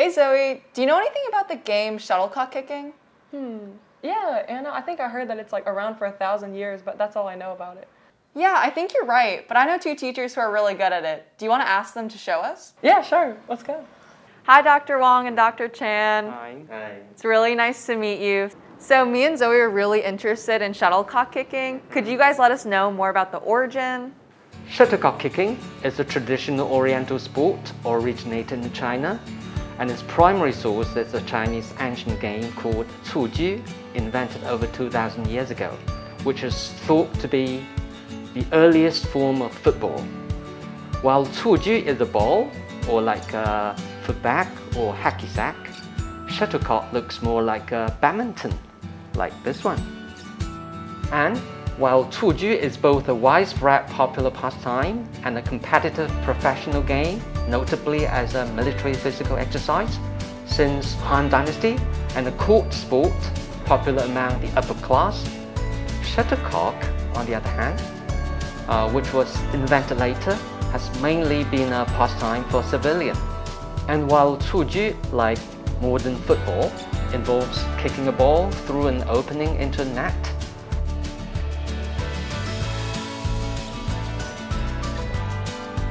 Hey Zoe, do you know anything about the game shuttlecock kicking? Hmm. Yeah, Anna, I think I heard that it's like around for a thousand years, but that's all I know about it. Yeah, I think you're right, but I know two teachers who are really good at it. Do you want to ask them to show us? Yeah, sure. Let's go. Hi, Dr. Wong and Dr. Chan. Hi. Hi. It's really nice to meet you. So, me and Zoe are really interested in shuttlecock kicking. Could you guys let us know more about the origin? Shuttlecock kicking is a traditional Oriental sport originated in China, and its primary source is a Chinese ancient game called Cuju, invented over 2,000 years ago, which is thought to be the earliest form of football. While Cuju is a ball, or like a footbag or hacky sack, shuttlecock looks more like a badminton, like this one. And while Cuju is both a widespread popular pastime and a competitive professional game, notably as a military physical exercise, since Han Dynasty and a court sport popular among the upper class, shuttlecock, on the other hand, uh, which was invented later, has mainly been a pastime for civilian. And while Cuju, like modern football, involves kicking a ball through an opening into a net,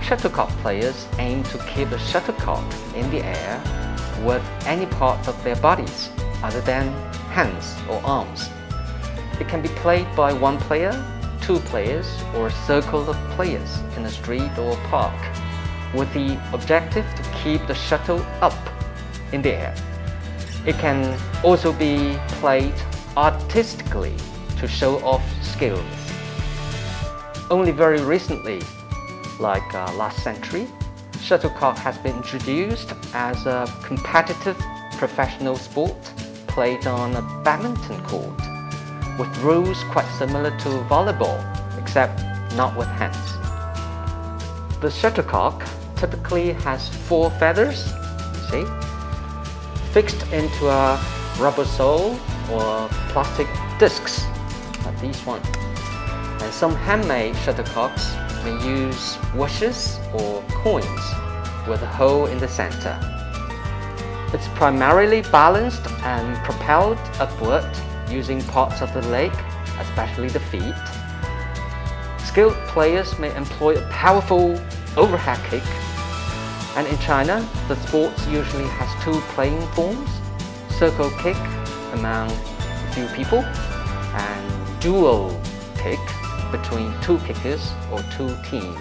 Shuttlecock players aim to keep the shuttlecock in the air with any part of their bodies other than hands or arms. It can be played by one player, two players, or a circle of players in a street or park with the objective to keep the shuttle up in the air. It can also be played artistically to show off skills. Only very recently, like uh, last century, shuttlecock has been introduced as a competitive professional sport played on a badminton court, with rules quite similar to volleyball, except not with hands. The shuttlecock typically has four feathers, see, fixed into a rubber sole or plastic discs, like these one. And some handmade shuttlecocks may use washes or coins with a hole in the center. It's primarily balanced and propelled upward using parts of the leg, especially the feet. Skilled players may employ a powerful overhead kick. And in China, the sport usually has two playing forms, circle kick among a few people and dual kick between two kickers or two teams.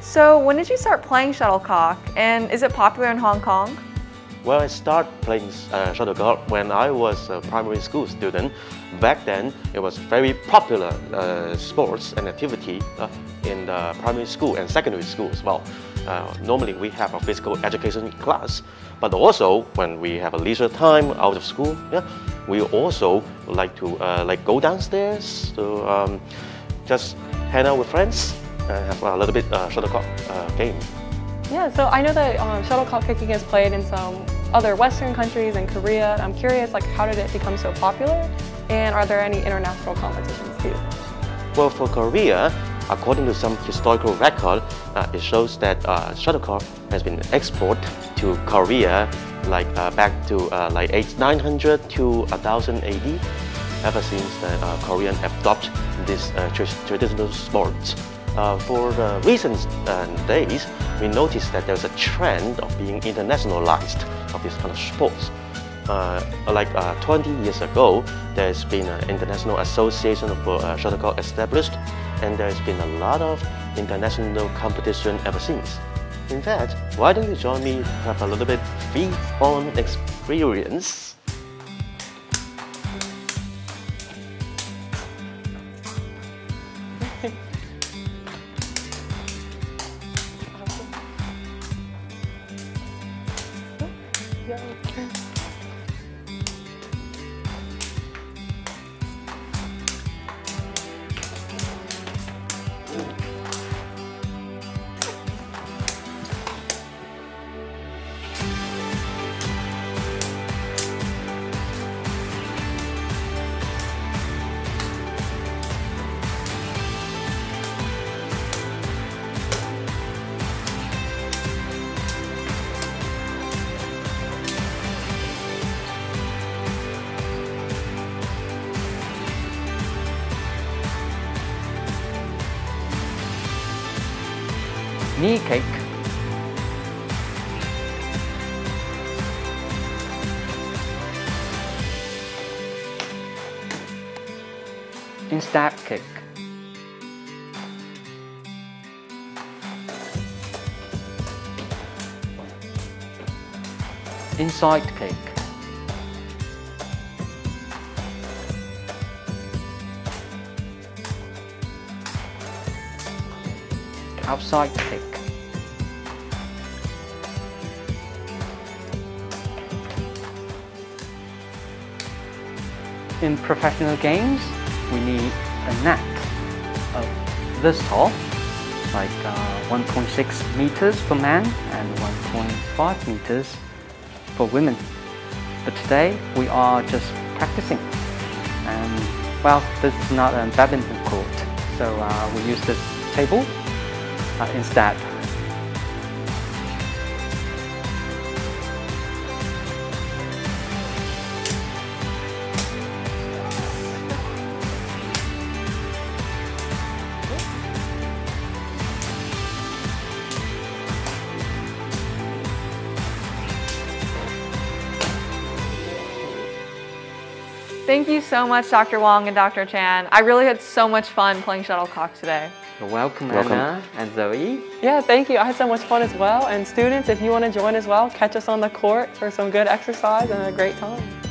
So, when did you start playing shuttlecock, and is it popular in Hong Kong? Well, I started playing uh, shuttlecock when I was a primary school student. Back then, it was very popular uh, sports and activity uh, in the primary school and secondary school as well. Uh, normally, we have a physical education class, but also when we have a leisure time out of school, yeah, we also like to uh, like go downstairs to um, just hang out with friends and have a little bit uh, shuttlecock uh, game. Yeah, so I know that um, shuttlecock kicking is played in some other Western countries and Korea. I'm curious, like, how did it become so popular? And are there any international competitions too? Well, for Korea, according to some historical record, uh, it shows that uh, shuttlecock has been exported to Korea like uh, back to uh, like 8, 900 to 1000 AD. Ever since the uh, Korean adopt this uh, tra- traditional sport. Uh, for the recent uh, days, we noticed that there's a trend of being internationalized of this kind of sports. Uh, like uh, 20 years ago, there's been an international association uh, shuttlecock established, and there's been a lot of international competition ever since. In fact, why don't you join me have a little bit fun experience? 啊！不，不要。Knee kick, inside kick, inside kick, outside kick. In professional games, we need a net of this tall, like uh, 1.6 meters for men and 1.5 meters for women. But today, we are just practicing. And well, this is not a badminton court, so uh, we use this table uh, instead. Thank you so much, Dr. Wong and Dr. Chan. I really had so much fun playing shuttlecock today. You're welcome, Welcome. Anna and Zoe. Yeah, thank you. I had so much fun as well. And students, if you want to join as well, catch us on the court for some good exercise and a great time.